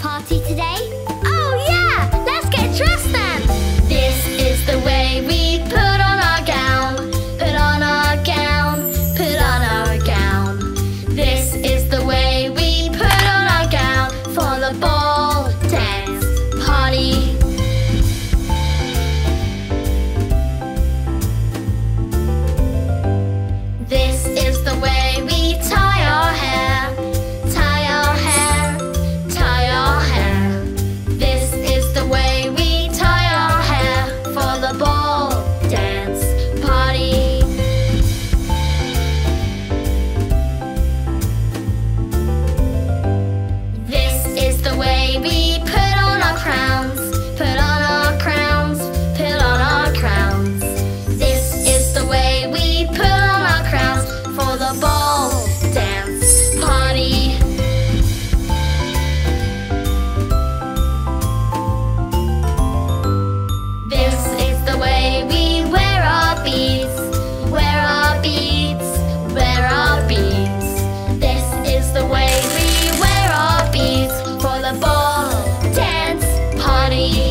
party body.